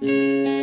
Música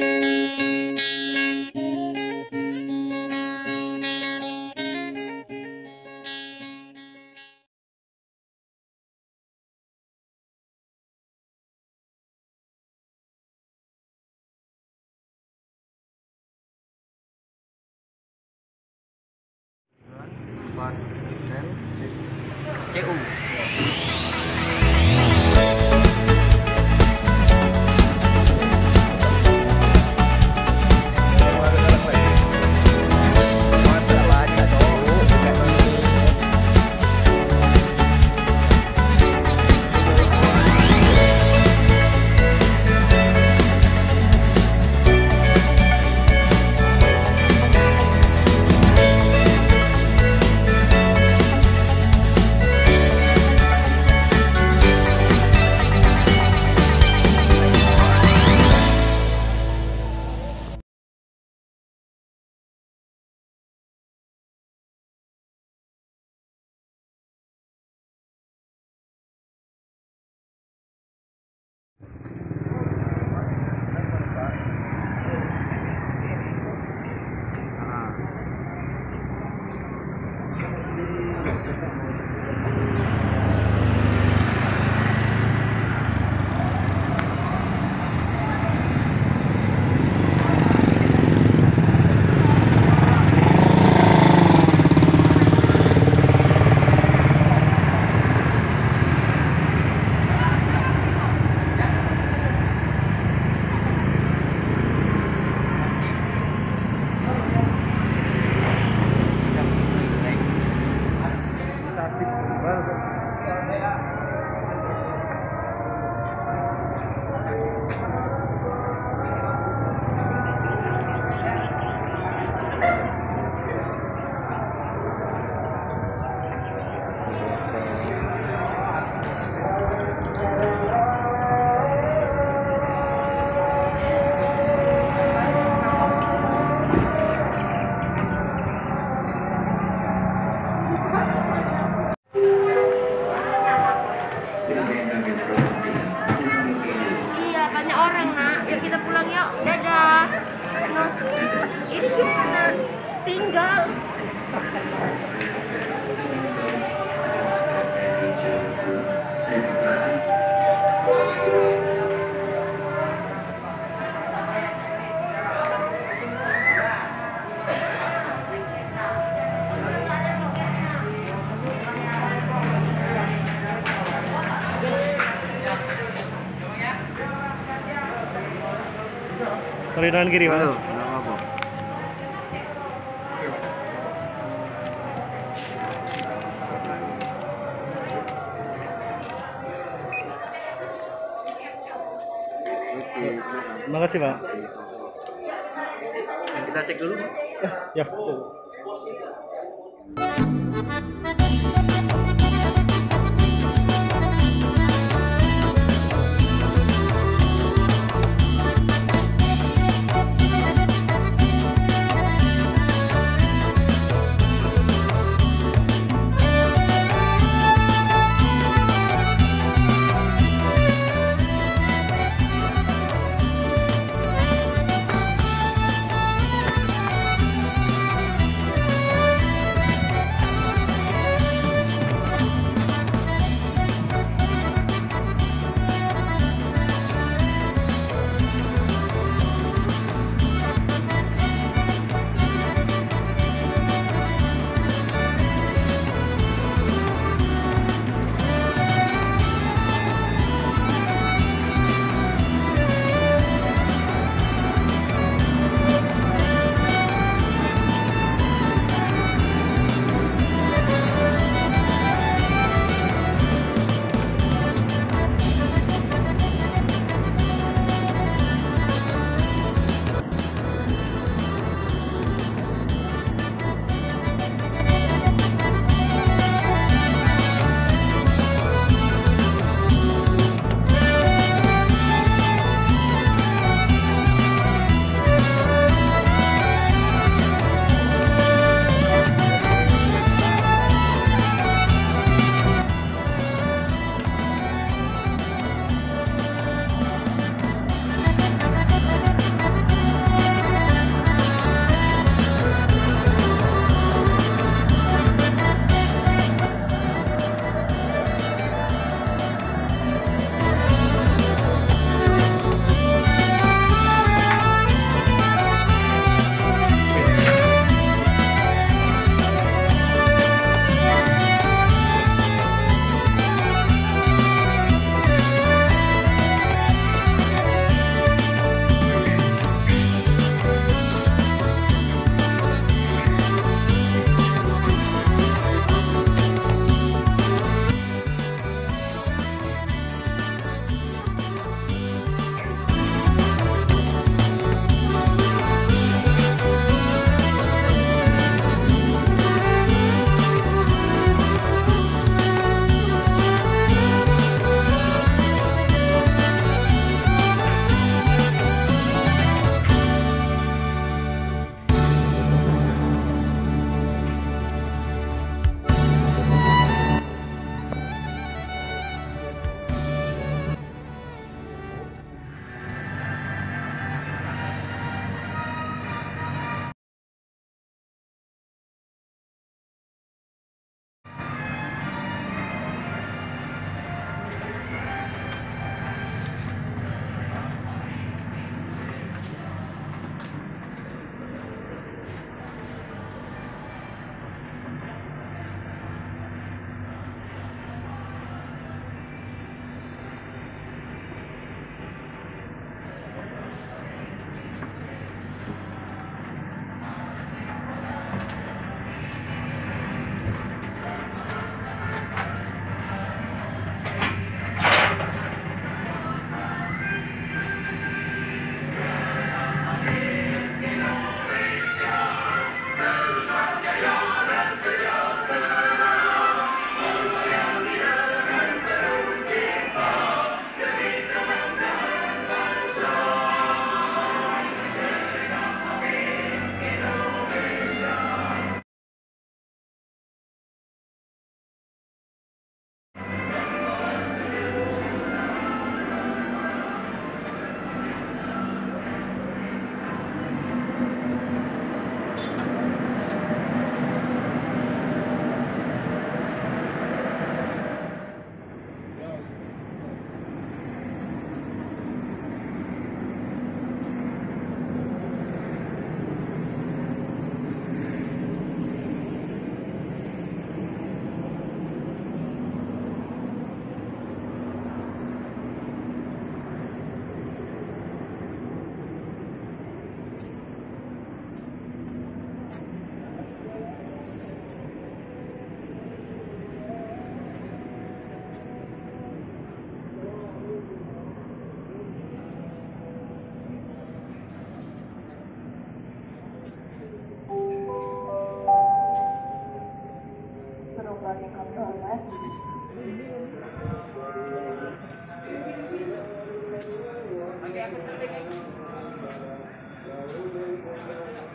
Tangan kiri mas. Halo, apa? Terima kasih pak. kita cek dulu mas. Ya. yang. Thank you.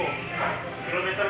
mismo. Creo que está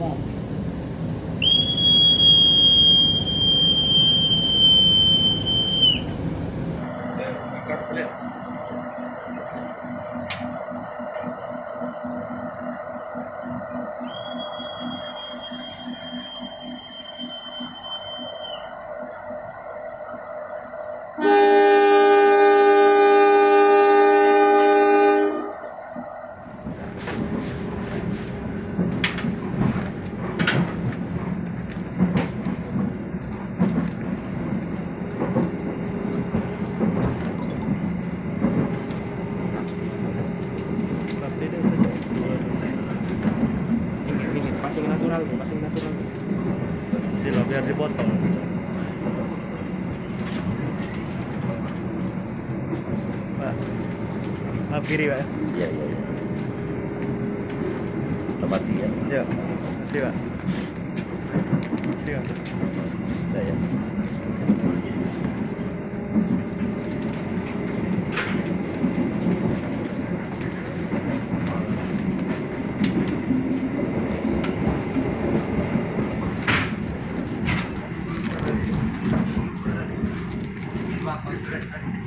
Amen. Kiri pak Iya, iya, iya. Temati ya. ya kasih pak kasih pak Saya. Selamat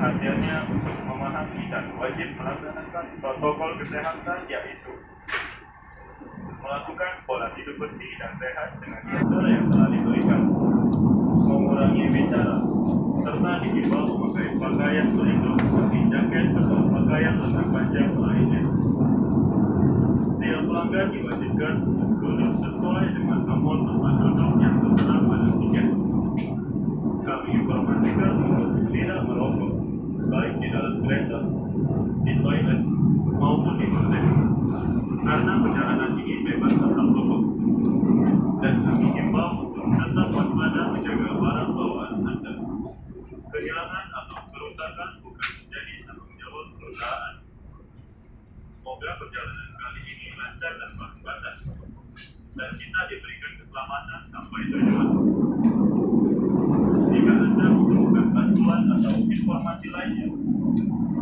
perhatiannya untuk memahami dan wajib melaksanakan protokol kesehatan yaitu melakukan pola hidup bersih dan sehat dengan gestur yang telah diberikan, mengurangi bicara, serta dihimbau memakai pakaian pelindung seperti jaket atau pakaian lengan panjang lainnya. Setiap pelanggan diwajibkan duduk sesuai dengan nomor tempat duduk yang tertera pada tiket. Kami informasikan untuk tidak merokok, baik di dalam kereta, di toilet, maupun di hotel. Karena perjalanan ini bebas asap rokok. Dan kami himbau untuk tetap waspada menjaga barang bawaan Anda. Kehilangan atau kerusakan bukan menjadi tanggung jawab perusahaan. Semoga perjalanan kali ini lancar dan berkelanjutan dan kita diberikan keselamatan sampai tujuan. Jika Anda bantuan atau informasi lainnya,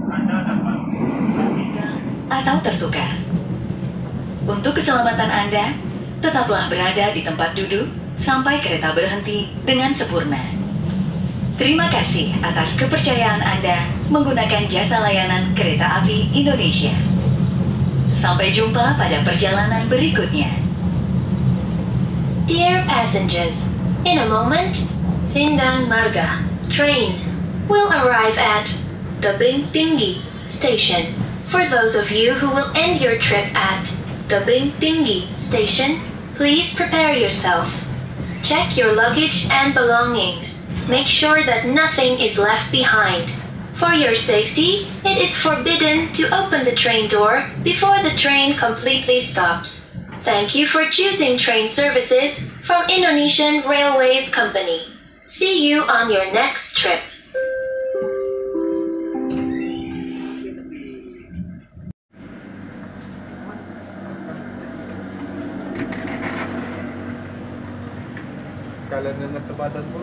Anda dapat menghubungi atau tertukar. Untuk keselamatan Anda, tetaplah berada di tempat duduk sampai kereta berhenti dengan sempurna. Terima kasih atas kepercayaan Anda menggunakan jasa layanan kereta api Indonesia. Sampai jumpa pada perjalanan berikutnya. Dear passengers, in a moment, Sindang Marga train will arrive at Tebing Tinggi station. For those of you who will end your trip at Tebing Tinggi station, please prepare yourself. Check your luggage and belongings. Make sure that nothing is left behind. For your safety, it is forbidden to open the train door before the train completely stops. Thank you for choosing train services from Indonesian Railways Company. See you on your next trip. Kala na nagtabatan mo.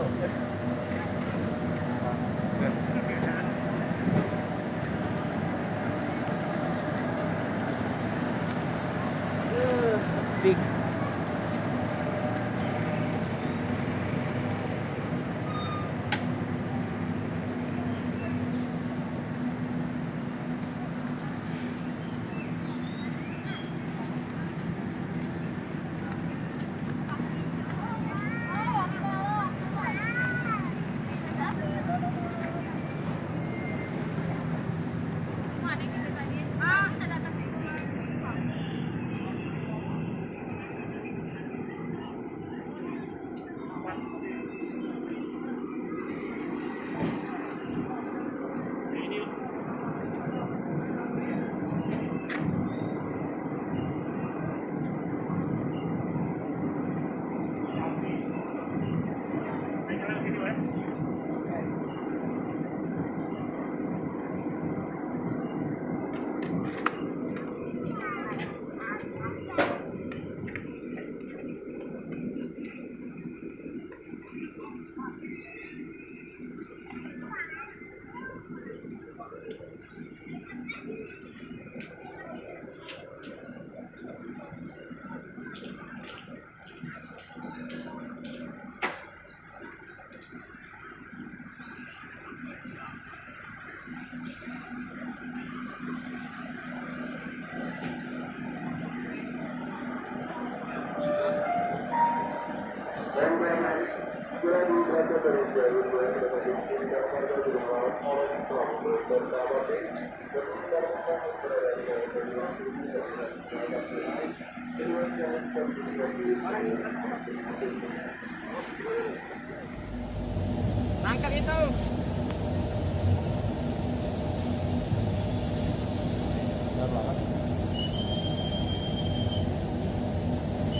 Itu.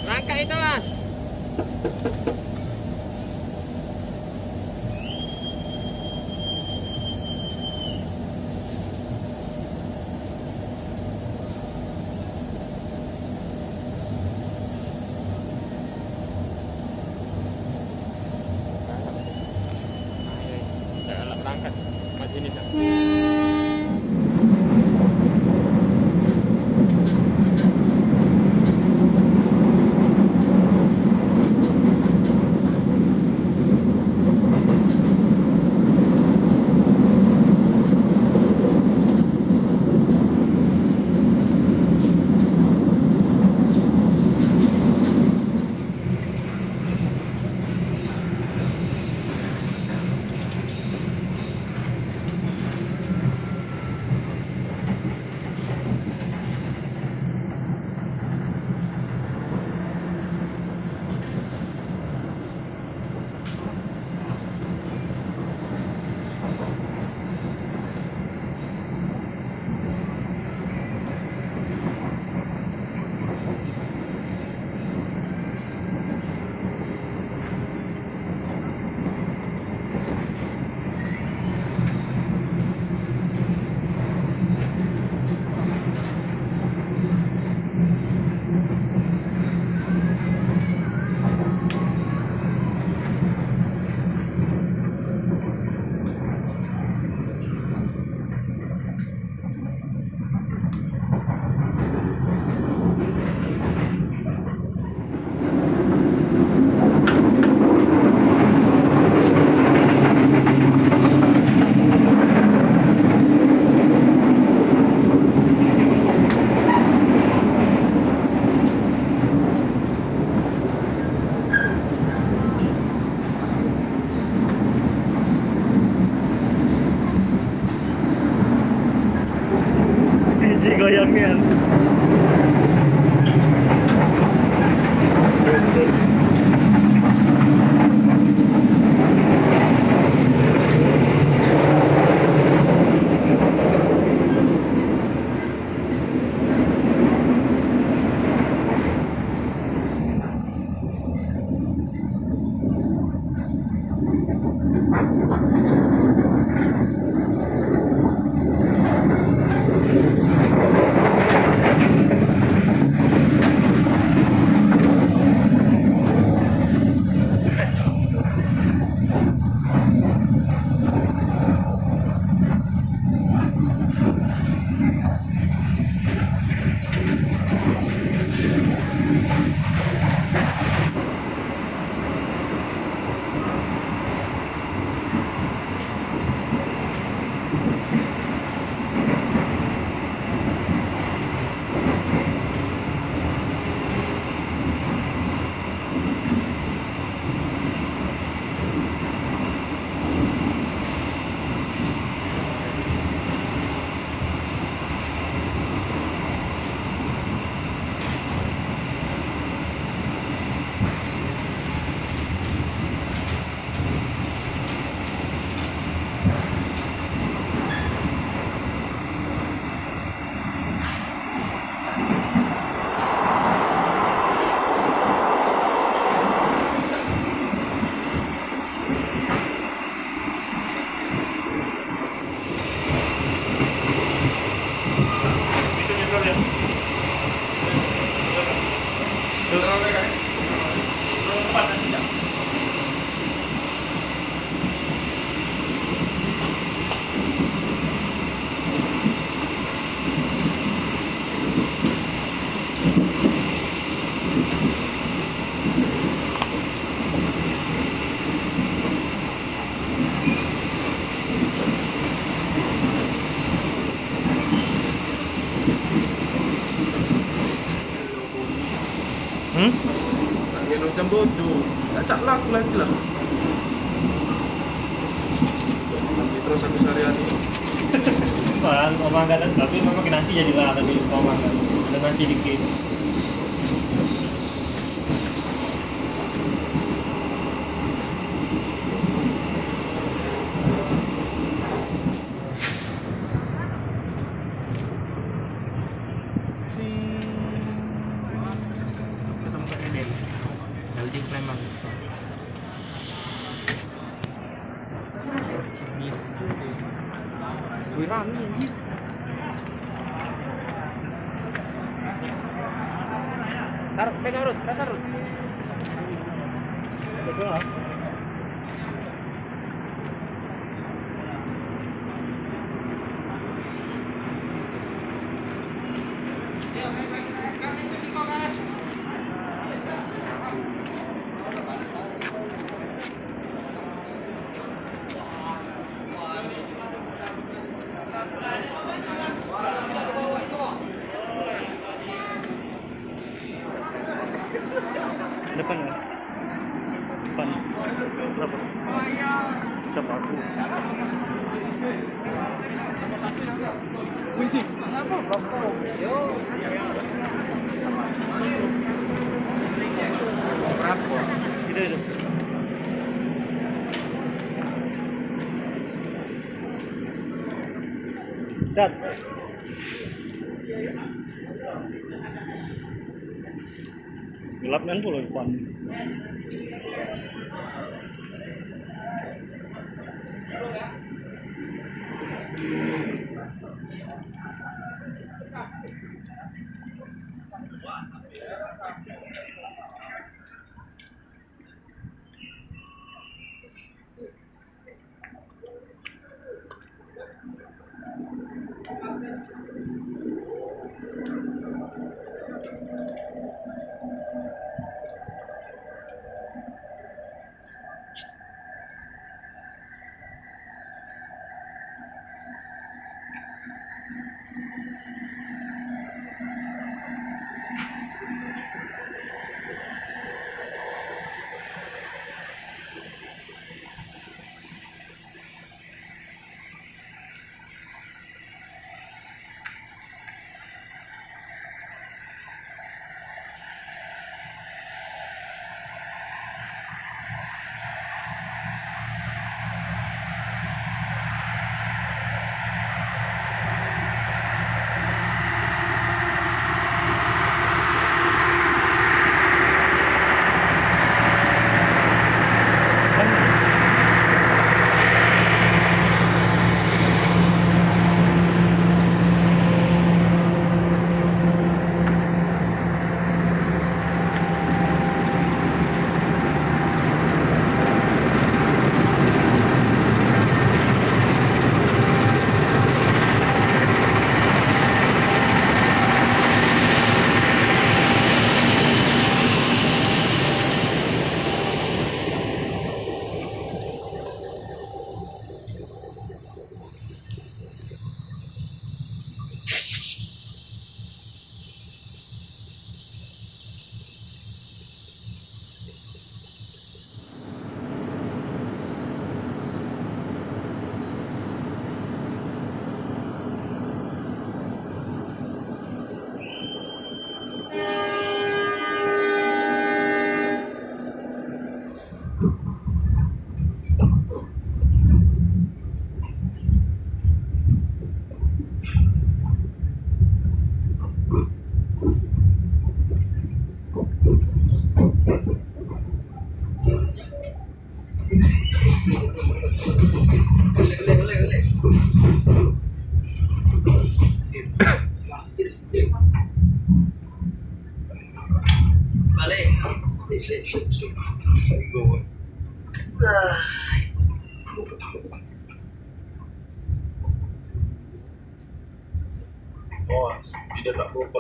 Rangka itu mas. Terlalu kan? Lapnya pulau Ipan. Thank you.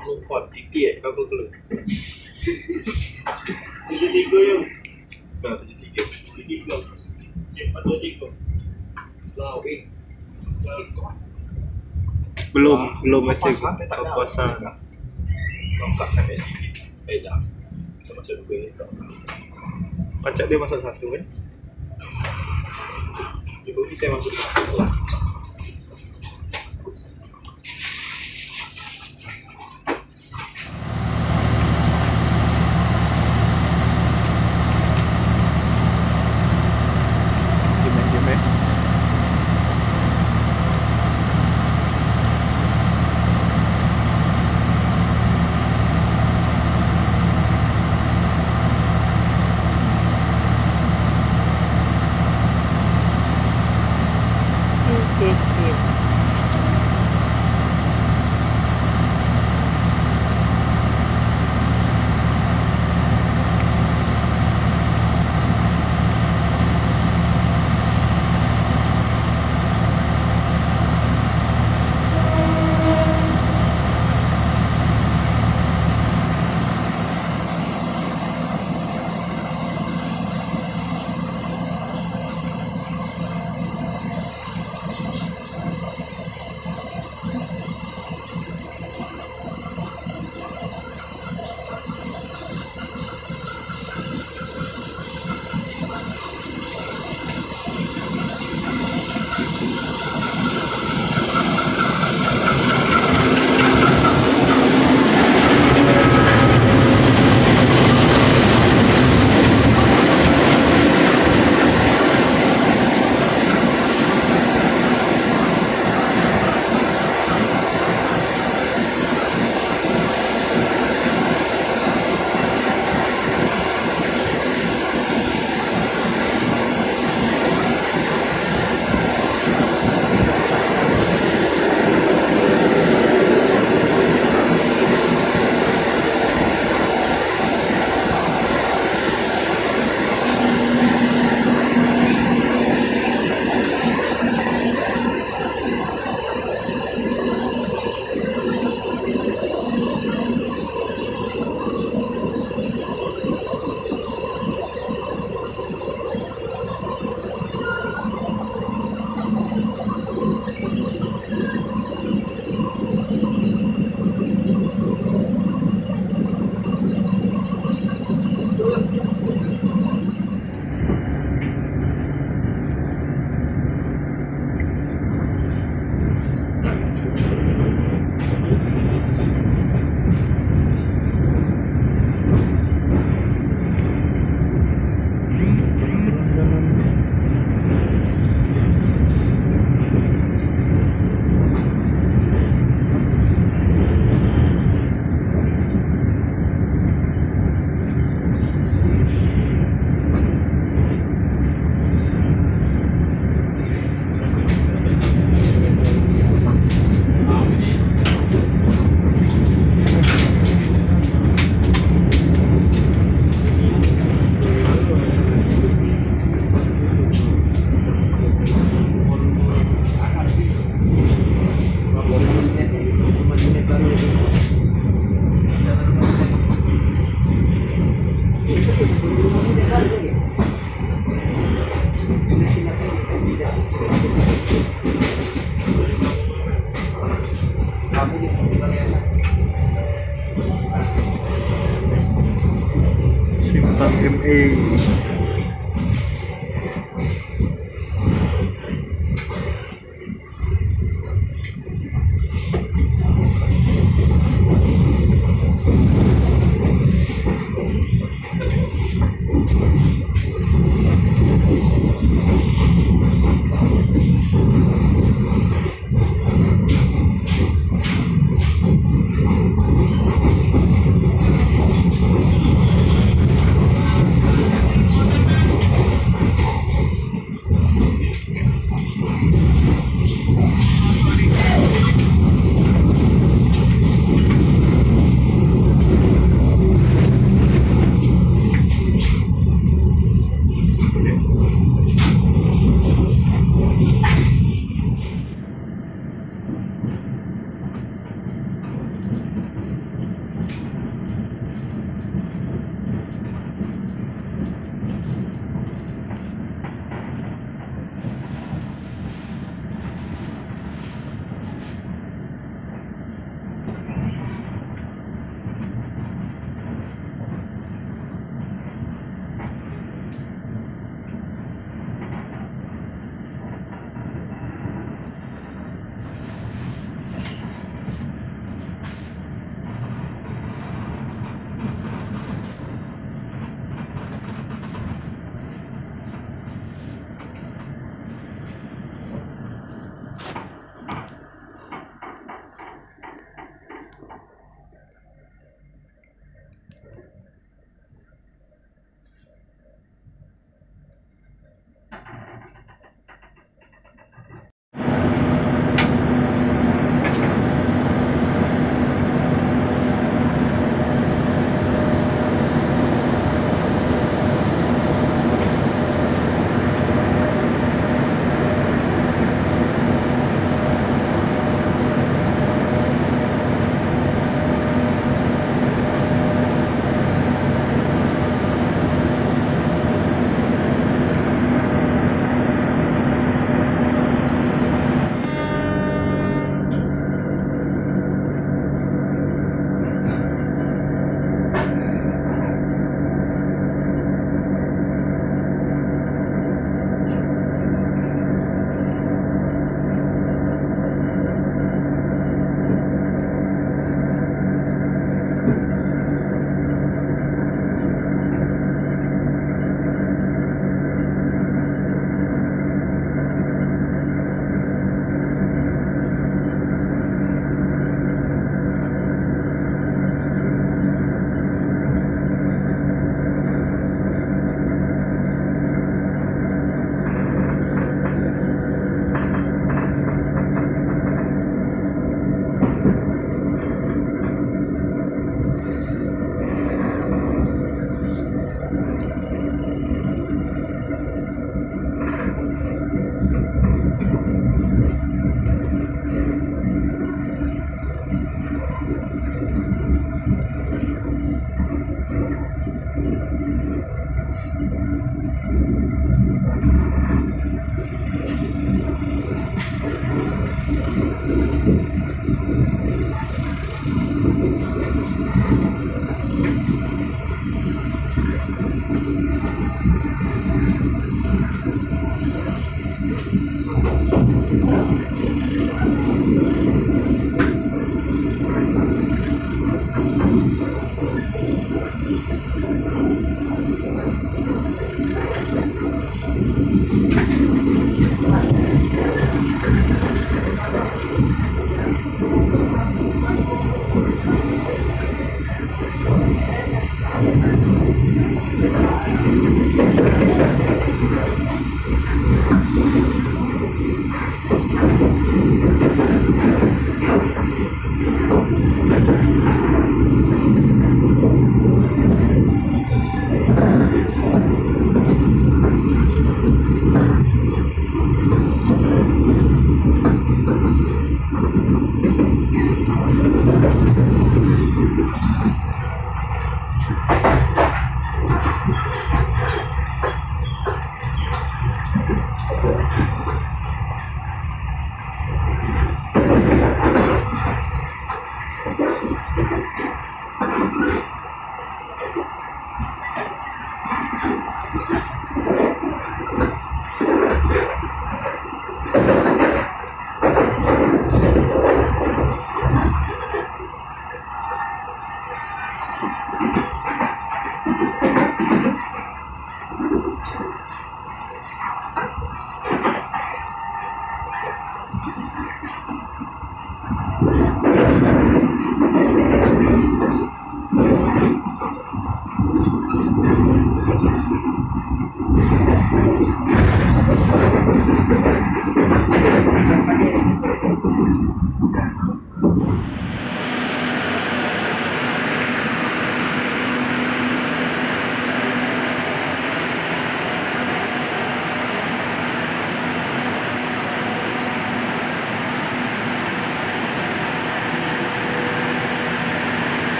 Tak lompat-lompat. Tiket apa kalau? Tujuh tiga yang. Nah, tujuh tiga. Tujuh tiga. Empat dua tiga. Lau, eh. Belum, belum masih Kepuasan, tak ada. kepuasan. Lengkap sampai sedikit. Dua ni. Pacak dia masuk satu kan? Cuba kita masuk satu lah.